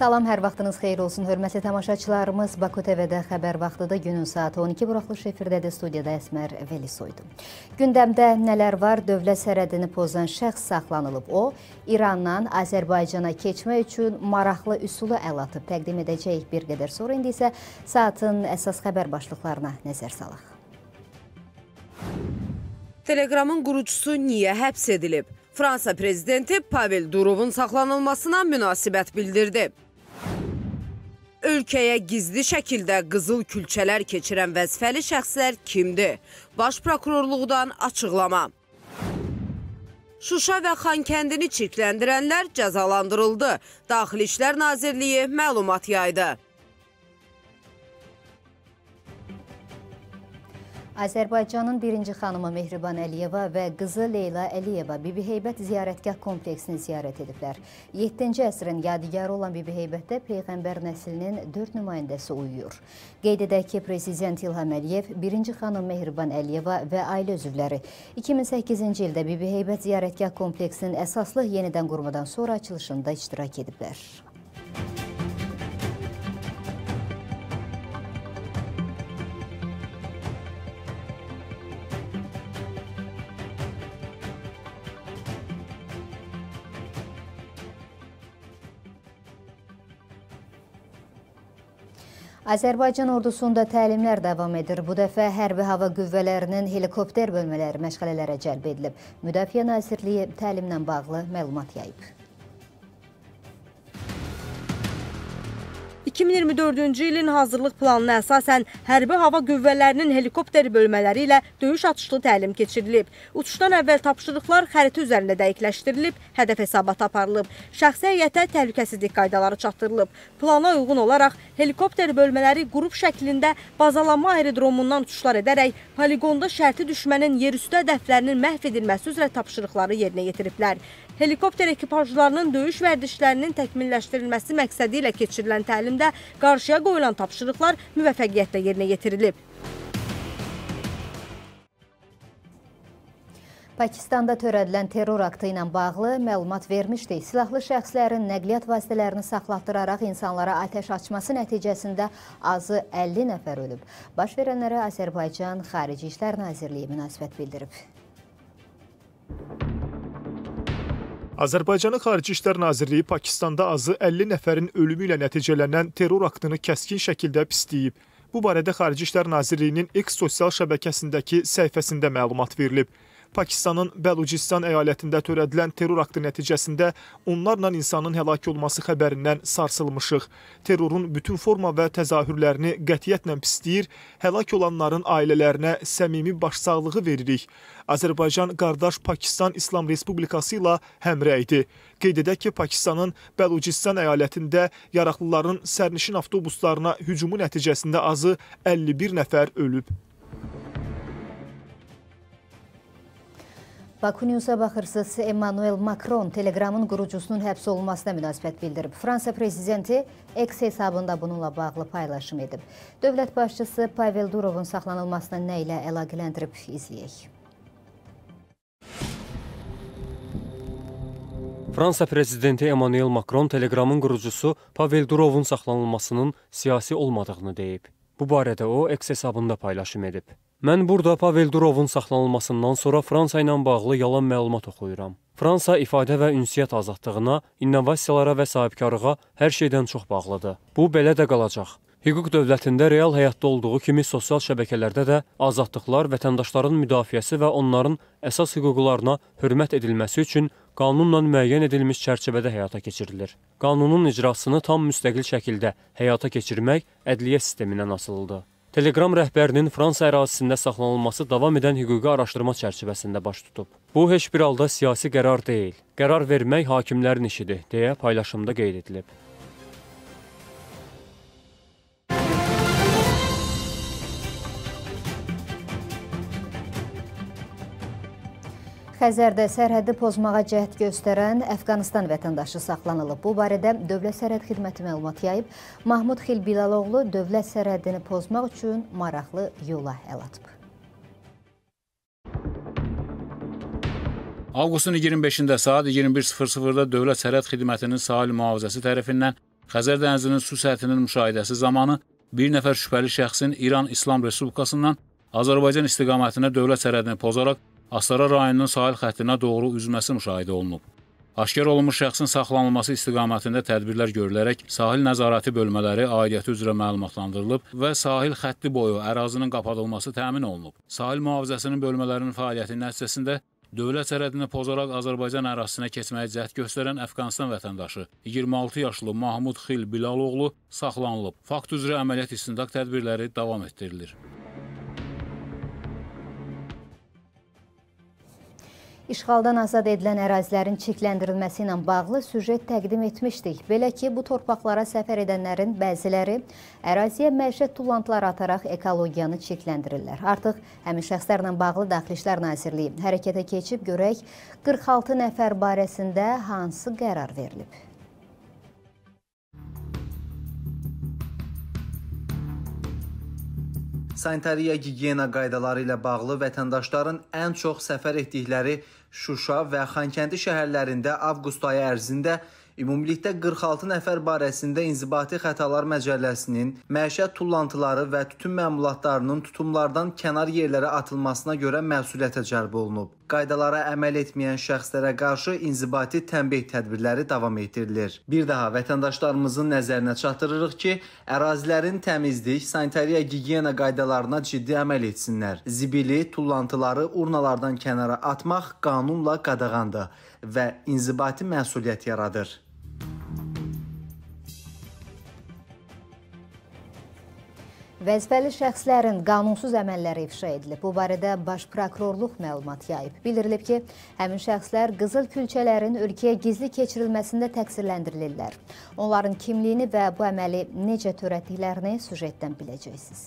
Salam, hər vaxtınız xeyir olsun. Hörmətli tamaşaçılarımız, Baku TV-də xəbər vaxtıda günün saatı 12 buraxılış efirdədir. Studiyada Əsmər Velisoydu. Gündəmdə nələr var? Dövlət sərhədini pozan şəxs saxlanılıb. O, İrandan Azərbaycana keçmək üçün maraqlı üsulu əl atıb. Təqdim edəcəyik bir qədər sonra. İndi isə saatın əsas xəbər başlıqlarına nəzər salaq. Telegramın qurucusu niyə həbs edilib? Fransa prezidenti Pavel Durovun saxlanılmasına münasibət bildirdi. Ölkəyə gizli şəkildə qızıl külçələr keçirən vəzifəli şəxslər kimdir? Baş prokurorluqdan açıqlama. Şuşa və Xankəndini çirkləndirənlər cəzalandırıldı. Daxili İşlər Nazirliyi məlumat yaydı. Azərbaycanın birinci xanımı Mehriban Əliyeva və qızı Leyla Əliyeva Bibi Heybət ziyarətgah kompleksini ziyarət ediblər. 7-ci əsrin yadigarı olan Bibi Heybətdə Peyğəmbər nəslinin 4 nümayəndəsi uyuyur. Qeyd edək ki, Prezident İlham Əliyev, birinci xanım Mehriban Əliyeva və ailə üzvləri 2008-ci ildə Bibi Heybət ziyarətgah kompleksinin əsaslı yenidən qurmadan sonra açılışında iştirak ediblər. Azərbaycan ordusunda təlimlər davam edir. Bu dəfə Hərbi Hava Qüvvələrinin helikopter bölmələri məşğələlərə cəlb edilib. Müdafiə Nazirliyi təlimlə bağlı məlumat yayıb. 2024-cü ilin hazırlıq planına əsasən Hərbi Hava Qüvvələrinin helikopter bölmələri ilə döyüş atışlı təlim keçirilib. Uçuşdan əvvəl tapşırıqlar xəritə üzərində dəqiqləşdirilib, hədəf hesabatı aparılıb. Şəxsi heyətə təhlükəsizlik qaydaları çatdırılıb. Plana uyğun olaraq helikopter bölmələri qrup şəklində bazalanma aerodromundan uçuşlar edərək poligonda şərti düşmənin yerüstü hədəflərinin məhv edilməsi üzrə tapşırıqları yerinə yetiriblər. Helikopter ekipajlarının döyüş vərdişlərinin təkmilləşdirilməsi məqsədi ilə keçirilən təlimdə qarşıya qoyulan tapşırıqlar müvəffəqiyyətlə yerinə yetirilib. Pakistanda törədilən terror aktı ilə bağlı məlumat vermişdik. Silahlı şəxslərin nəqliyyat vasitələrini saxlatdıraraq insanlara atəş açması nəticəsində azı 50 nəfər ölüb. Baş verənlərə Azərbaycan Xarici İşlər Nazirliyi münasibət bildirib. Azərbaycanın Xarici İşlər Nazirliyi Pakistanda azı 50 nəfərin ölümü ilə nəticələnən terror aktını kəskin şəkildə pisləyib. Bu barədə Xarici İşlər Nazirliyinin X sosial şəbəkəsindəki səhifəsində məlumat verilib. Pakistanın Bəlucistan əyalətində törədilən terror aktı nəticəsində onlarla insanın həlak olması xəbərindən sarsılmışıq. Terrorun bütün forma və təzahürlərini qətiyyətlə pisləyir, həlak olanların ailələrinə səmimi başsağlığı veririk. Azərbaycan qardaş Pakistan İslam Respublikası ilə həmrəydir. Qeyd edək ki, Pakistanın Bəlucistan əyalətində yaraqlıların sərnişin avtobuslarına hücumu nəticəsində azı 51 nəfər ölüb. Baku Newsa baxırsınız, Emmanuel Macron Telegramın qurucusunun həbs olunmasına münasibət bildirib. Fransa prezidenti X hesabında bununla bağlı paylaşım edib. Dövlət başçısı Pavel Durovun saxlanılmasına nə ilə əlaqələndirib izləyək. Fransa prezidenti Emmanuel Macron Telegramın qurucusu Pavel Durovun saxlanılmasının siyasi olmadığını deyib. Bu barədə o X hesabında paylaşım edib. Mən burada Pavel Durovun saxlanılmasından sonra Fransa ilə bağlı yalan məlumat oxuyuram. Fransa ifadə və ünsiyyət azadlığına, innovasiyalara və sahibkarlığa hər şeydən çox bağlıdır. Bu belə də qalacaq. Hüquq dövlətində real həyatda olduğu kimi sosial şəbəkələrdə də azadlıqlar vətəndaşların müdafiəsi və onların əsas hüquqlarına hörmət edilməsi üçün qanunla müəyyən edilmiş çərçivədə həyata keçirilir. Qanunun icrasını tam müstəqil şəkildə həyata keçirmək ədliyyə sistemindən asılıdır. Telegram rəhbərinin Fransa ərazisində saxlanılması davam edən hüquqi araşdırma çərçivəsində baş tutub. Bu heç bir halda siyasi qərar deyil. Qərar vermək hakimlərin işidir, deyə paylaşımda qeyd edilib. Xəzərdə sərhəddi pozmağa cəhd göstərən Əfqanistan vətəndaşı saxlanılıb. Bu barədə Dövlət Sərhəd Xidməti məlumat yayıb. Mahmud Xilbilaloğlu dövlət sərhəddini pozmaq üçün maraqlı yola əl atıb. Avqustun 25-də saat 21:00-da Dövlət Sərhəd Xidmətinin sahil mühafizəsi tərəfindən Xəzər dənizinin su səthinin müşahidəsi zamanı bir nəfər şübhəli şəxsin İran İslam Respublikasından Azərbaycan istiqamətinə dövlət sərhədini pozaraq Astara rayonunun sahil xəttinə doğru üzməsi müşahidə olunub. Aşkar olunmuş şəxsin saxlanılması istiqamətində tədbirlər görülərək sahil nəzarəti bölmələri aidiyyəti üzrə məlumatlandırılıb və sahil xətti boyu ərazinin qapadılması təmin olunub. Sahil mühafizəsinin bölmələrinin fəaliyyəti nəticəsində dövlət sərhədini pozaraq Azərbaycan ərazisinə keçməyə cəhd göstərən Əfqanistan vətəndaşı 26 yaşlı Mahmud Xil Bilaloğlu saxlanılıb. Fakt üzrə əməliyyat istintaq tədbirləri davam etdirilir. İşğaldan azad edilən ərazilərin çirkləndirilməsi ilə bağlı süjet təqdim etmişdik. Belə ki, bu torpaqlara səfər edənlərin bəziləri əraziyə məişət tullantılar ataraq ekologiyanı çirkləndirirlər. Artıq həmin şəxslərlə bağlı Daxili İşlər Nazirliyi hərəkətə keçib görək 46 nəfər barəsində hansı qərar verilib? Sanitariya gigiyena qaydaları ilə bağlı vətəndaşların ən çox səfər etdikləri Şuşa və Xankəndi şəhərlərində avqust ayı ərzində Ümumilikdə 46 nəfər barəsində İnzibati Xətalar Məcəlləsinin məişət tullantıları və tütün məmulatlarının tutumlardan kənar yerlərə atılmasına görə məsuliyyətə cəlb olunub. Qaydalara əməl etməyən şəxslərə qarşı inzibati tənbeh tədbirləri davam etdirilir. Bir daha vətəndaşlarımızın nəzərinə çatdırırıq ki, ərazilərin təmizlik, sanitariya gigiyena qaydalarına ciddi əməl etsinlər. Zibili, tullantıları urnalardan kənara atmaq qanunla qadağandır və inzibati məsuliyyət yaradır. Vəzifəli şəxslərin qanunsuz əməlləri ifşa edilib. Bu barədə Baş Prokurorluq məlumat yayıb. Bildirilib ki, həmin şəxslər qızıl külçələrin ölkəyə gizli keçirilməsində təqsirləndirilirlər. Onların kimliyini və bu əməli necə törətdiklərini sujetdən biləcəksiniz.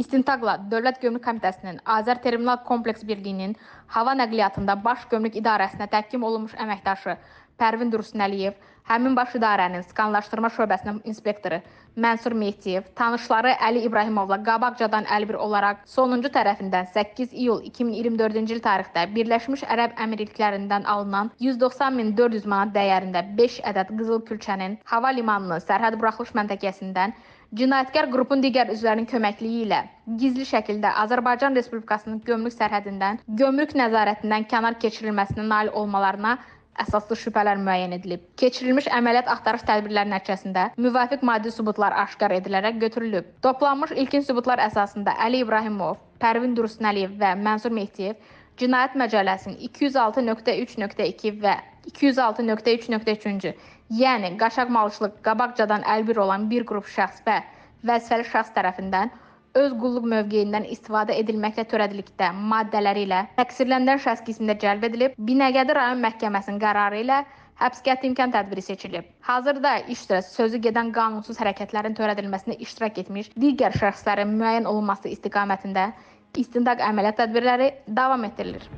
İstintaqla Dövlət Gömrük Komitəsinin Azər Terminal Kompleks Birliyinin hava nəqliyyatında Baş Gömrük İdarəsinə təhkim olunmuş əməkdaşı Pərvin Dursunəliyev, həmin baş idarənin skanlaşdırma şöbəsinin inspektoru Mənsur Mehdiyev, tanışları Əli İbrahimovla qabaqcadan əlbir olaraq sonuncu tərəfindən 8 iyul 2024-cü il tarixdə Birləşmiş Ərəb Əmirliklərindən alınan 190.400 manat dəyərində 5 ədəd qızıl külçənin hava limanının sərhəd buraxılış məntəqəsindən cinayətkar qrupun digər üzvlərinin köməkliyi ilə gizli şəkildə Azərbaycan Respublikasının gömrük sərhədindən gömrük nəzarətindən kənar keçirilməsinə nail olmalarına əsaslı şübhələr müəyyən edilib. Keçirilmiş əməliyyat axtarış tədbirləri nəticəsində müvafiq maddi sübutlar aşkar edilərək götürülüb. Toplanmış ilkin sübutlar əsasında Əli İbrahimov, Pərvin Dursunalıyev və Mənsur Mehdiyev Cinayət Məcəlləsinin 206.3.2 və 206.3.3-cü, yəni qaçaqmalçılıq qabaqcadan əlbir olan bir qrup şəxs və vəzifəli şəxs tərəfindən öz qulluq mövqeyindən istifadə edilməklə törədildikdə maddələri ilə təqsirlənən şəxs qismində cəlb edilib, Binəqədi rayon məhkəməsinin qərarı ilə həbs qəti imkan tədbiri seçilib. Hazırda iş üzrə sözü gedən qanunsuz hərəkətlərin törədilməsində iştirak etmiş digər şəxslərin müəyyən olunması istiqamətində istintaq əməliyyat tədbirləri davam etdirilir.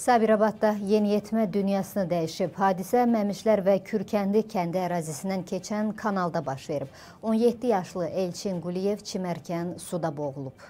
Sabirabadda yeniyetmə dünyasını dəyişib. Hadisə Məmişlər və Kürkəndi kəndi ərazisindən keçən kanalda baş verib. 17 yaşlı Elçin Quliyev çimərkən suda boğulub.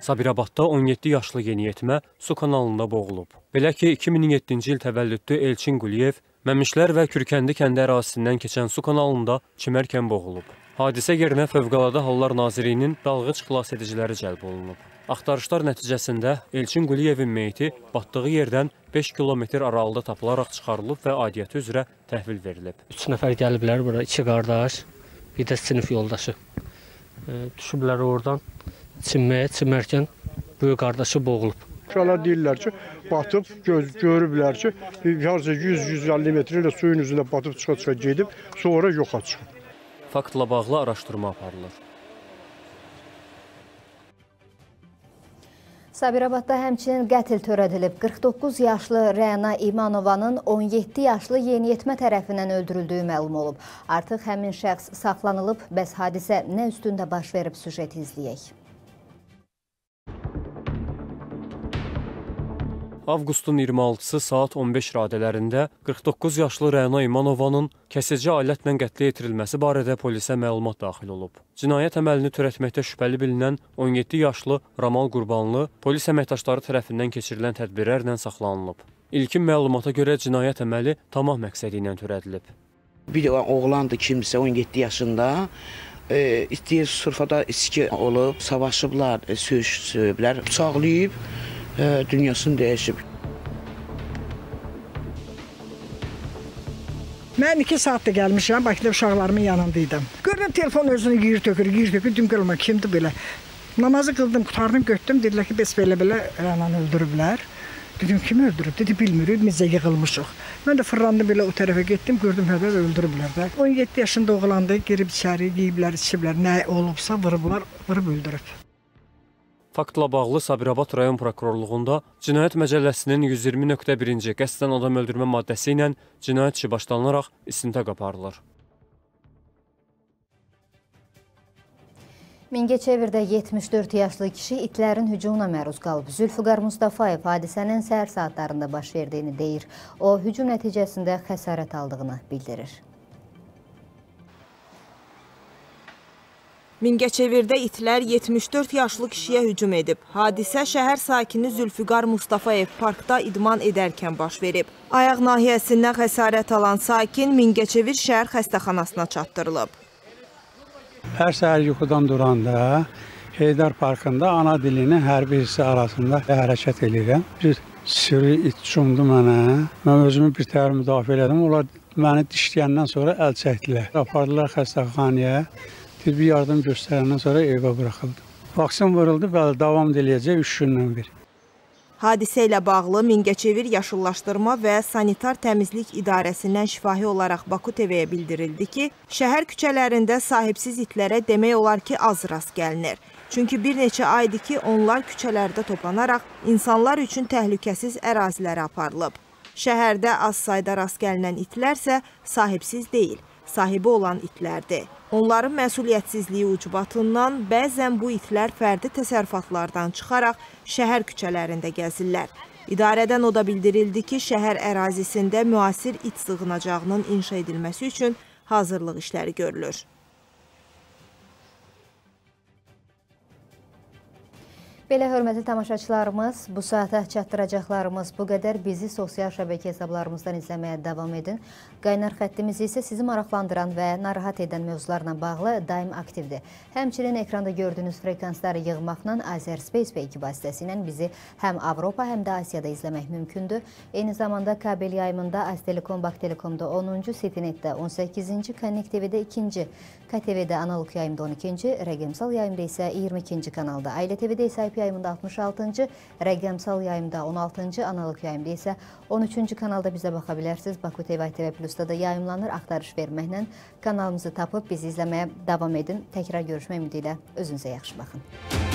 Sabirabadda 17 yaşlı yeniyetmə su kanalında boğulub. Belə ki, 2007-ci il təvəllüdlü Elçin Quliyev Məmişlər və Kürkəndi kəndi ərazisindən keçən su kanalında çimərkən boğulub. Hadisə yerinə Fövqəladə Hallar Nazirliyinin dalğıc xilas ediciləri cəlb olunub. Axtarışlar nəticəsində Elçin Quliyevin meyti batdığı yerdən 5 kilometr aralıda tapılaraq çıxarılıb və aidiyyəti üzrə təhvil verilib. 3 nəfər gəliblər bura, 2 qardaş, bir də sinif yoldaşı. Düşüblər oradan çimməyə, çimərkən böyük qardaşı boğulub. Uşaqlar deyirlər ki, batıb, göz, görüblər ki, harca 100-150 metr ilə suyun üzündə batıb çıxa-çıxa gedib, sonra yoxa çıxıb. Faktla bağlı araşdırma aparılır. Sabirabadda həmçinin qətl törədilib. 49 yaşlı Rəna İmanovanın 17 yaşlı yeniyetmə tərəfindən öldürüldüyü məlum olub. Artıq həmin şəxs saxlanılıb, bəs hadisə nə üstündə baş verib süjeti izləyək. Avqustun 26-sı saat 15 radələrində 49 yaşlı Rəna İmanovanın kəsici alətlə qətlə yetirilməsi barədə polisə məlumat daxil olub. Cinayət əməlini törətməkdə şübhəli bilinən 17 yaşlı Ramal Qurbanlı polis əməkdaşları tərəfindən keçirilən tədbirlərlə saxlanılıb. İlkin məlumata görə cinayət əməli tamah məqsədi ilə törədilib. Bir oğlandı kimsə 17 yaşında e, istəyir surfada içki olub, savaşıblar, e, söyüş söyüblər, bıçaqlayıb dünyasını dəyişib. Mən 2 saatda gəlmişəm, Bakıda uşaqlarımın yanındaydım. Gördüm telefon özünü yeyir tökür, yeyir tökür, dedim görmə kimdir belə. Namazı qıldım, qutardım, götdüm, dedilər ki, bəs belə-belə Rənanı öldürüblər. Dedim kim öldürüb? Dedi bilmirik, biz də yığılmışıq. Mən də fırlandım belə o tərəfə getdim, gördüm hədə öldürüblər də. 17 yaşında oğlandı, girib içəri yeyiblər, içiblər, nə olubsa vurublar, vurub öldürüb. Faktla bağlı Sabirabad rayon prokurorluğunda Cinayət Məcəlləsinin 120.1-ci qəsdən adam öldürmə maddəsi ilə cinayət işi başlanılaraq istintaq aparılır. Mingəçevirdə 74 yaşlı kişi itlərin hücumuna məruz qalıb. Zülfüqar Mustafayev hadisənin səhər saatlarında baş verdiyini deyir. O, hücum nəticəsində xəsarət aldığını bildirir. Mingəçevirdə itlər 74 yaşlı kişiyə hücum edib. Hadisə şəhər sakini Zülfüqar Mustafayev parkda idman edərkən baş verib. Ayaq nahiyəsindən xəsarət alan sakin Mingəçevir şəhər xəstəxanasına çatdırılıb. Hər səhər yuxudan duranda Heydar Parkında ana dilinin hər birisi arasında hərəkət edirəm. Bir sürü it cumdu mənə. Mən özümü bir təhər müdafiə elədim. Onlar məni dişləyəndən sonra əl çəkdilər. Apardılar xəstəxanaya. Tibbi yardım göstərəndən sonra evə buraxıldım. Vaksin vuruldu, bəli, davam edəcək 3 gündən bir. Hadisə ilə bağlı Mingəçevir Yaşıllaşdırma və Sanitar Təmizlik İdarəsindən şifahi olaraq Baku TV-yə bildirildi ki, şəhər küçələrində sahibsiz itlərə demək olar ki, az rast gəlinir. Çünki bir neçə aydır ki, onlar küçələrdə toplanaraq insanlar üçün təhlükəsiz ərazilərə aparılıb. Şəhərdə az sayda rast gəlinən itlər isə sahibsiz deyil, sahibi olan itlərdir. Onların məsuliyyətsizliyi ucbatından bəzən bu itlər fərdi təsərrüfatlardan çıxaraq şəhər küçələrində gəzirlər. İdarədən o da bildirildi ki, şəhər ərazisində müasir it sığınacağının inşa edilməsi üçün hazırlıq işləri görülür. Belə hörmətli tamaşaçılarımız, bu saata çatdıracaqlarımız bu qədər. Bizi sosial şəbəkə hesablarımızdan izləməyə davam edin. Qaynar xəttimiz isə sizi maraqlandıran və narahat edən mövzularla bağlı daim aktivdir. Həmçinin ekranda gördüyünüz frekansları yığmaqla Azərspace Pay 2 vasitəsilə bizi həm Avropa, həm də Asiyada izləmək mümkündür. Eyni zamanda kabel yayımında Aztelekom, Baktelekomda 10-cu, Citynet-də 18-ci, Connect TV-də 2-ci, KTV-də analog yayımda 12-ci, rəqəmsal yayımda isə 22-ci kanalda, Ailə TV-də isə IP yayımında 66-cı, rəqəmsal yayımda 16-cı, analog yayımda isə 13-cü kanalda bizə baxa bilərsiniz. Baku TV, ITV Plus-da da yayımlanır. Axtarış verməklə kanalımızı tapıb bizi izləməyə davam edin. Təkrar görüşmək ümidi ilə özünüzə yaxşı baxın.